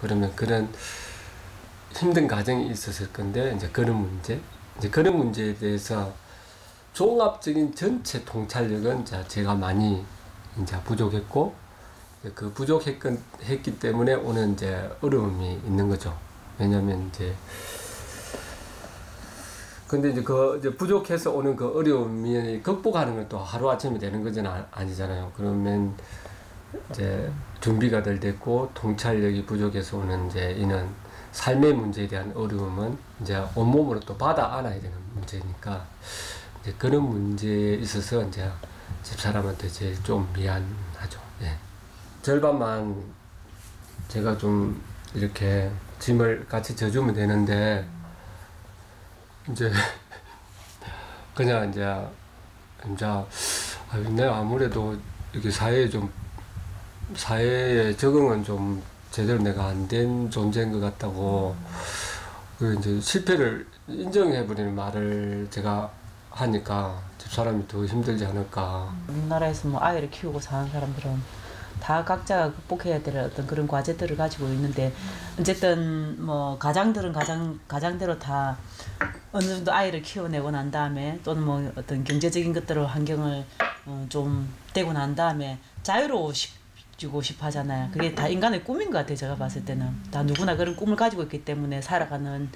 그러면 그런 힘든 가정이 있었을 건데 이제 그런 문제 이제 그런 문제에 대해서 종합적인 전체 통찰력은 제가 많이 이제 부족했고 그 부족했기 때문에 오는 이제 어려움이 있는 거죠. 왜냐하면 이제 근데 이제 그 이제 부족해서 오는 그 어려움이 극복하는 건 또 하루 아침에 되는 것은 아, 아니잖아요. 그러면 이제 준비가 덜 됐고 통찰력이 부족해서 오는 이제 이는 삶의 문제에 대한 어려움은 이제 온몸으로 또 받아 안아야 되는 문제니까 이제 그런 문제에 있어서 이제 집사람한테 제일 좀 미안하죠. 예. 절반만 제가 좀 이렇게 짐을 같이 져주면 되는데 이제 그냥 이제 이제 내가 아무래도 이렇게 사회에 좀 사회에 적응은 좀 제대로 내가 안 된 존재인 것 같다고 그 이제 실패를 인정해 버리는 말을 제가 하니까 집사람이 더 힘들지 않을까. 우리나라에서 뭐 아이를 키우고 사는 사람들은 다 각자가 극복해야 될 어떤 그런 과제들을 가지고 있는데 어쨌든 뭐 가장들은 가장 가장대로 다 어느 정도 아이를 키워내고 난 다음에 또는 뭐 어떤 경제적인 것들을 환경을 어, 좀 되고 난 다음에 자유로워 지고 싶어 하잖아요. 그게 다 인간의 꿈인 것 같아요. 제가 봤을 때는 다 누구나 그런 꿈을 가지고 있기 때문에 살아가는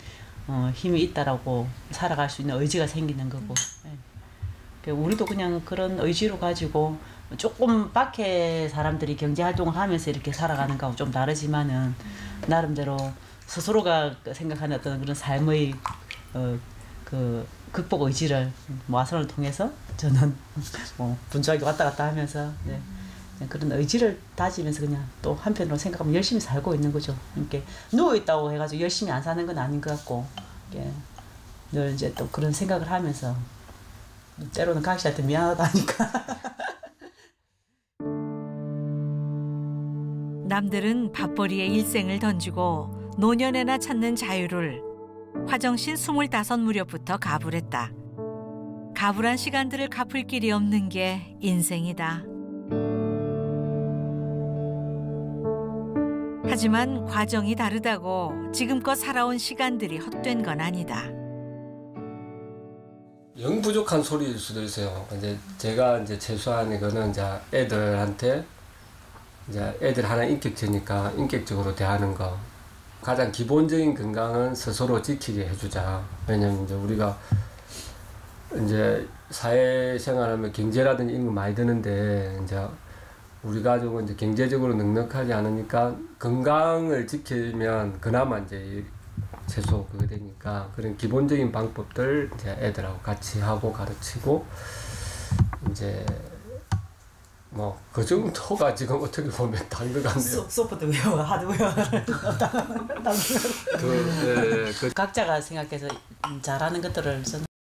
어, 힘이 있다라고 살아갈 수 있는 의지가 생기는 거고. 예. 우리도 그냥 그런 의지로 가지고 조금 밖에 사람들이 경제 활동을 하면서 이렇게 살아가는 거하고 좀 다르지만은 나름대로 스스로가 생각하는 어떤 그런 삶의 어, 그 극복 의지를 모아선을 통해서 저는 뭐 분주하게 왔다 갔다 하면서 네. 그런 의지를 다지면서 그냥 또 한편으로 생각하면 열심히 살고 있는 거죠. 이렇게 누워 있다고 해가지고 열심히 안 사는 건 아닌 것 같고, 늘 이제 또 그런 생각을 하면서 때로는 각 씨한테 미안하다니까. 남들은 밥벌이에 일생을 던지고 노년에나 찾는 자유를 화정신 스물다섯 무렵부터 가불했다. 가불한 시간들을 갚을 길이 없는 게 인생이다. 하지만 과정이 다르다고 지금껏 살아온 시간들이 헛된 건 아니다. 영 부족한 소리일 수도 있어요. 근데 제가 이제 최소한 이거는 이제 애들한테 이제 애들 하나 인격체니까 인격적으로 대하는 거. 가장 기본적인 건강은 스스로 지키게 해주자. 왜냐면 이제 우리가 이제 사회생활하면 경제라든지 이런 거 많이 드는데 이제 우리 가족은 이제 경제적으로 넉넉하지 않으니까 건강을 지키면 그나마 이제 최소 그게 되니까 그런 기본적인 방법들 이제 애들하고 같이 하고 가르치고 이제 뭐 그 정도가 지금 어떻게 보면 단것 같네요. 소프트 웨어, 하드웨어. 그, 네, 그 각자가 생각해서 잘하는 것들을